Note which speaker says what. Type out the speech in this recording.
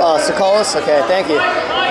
Speaker 1: Oh, Sakalis? Okay, thank you.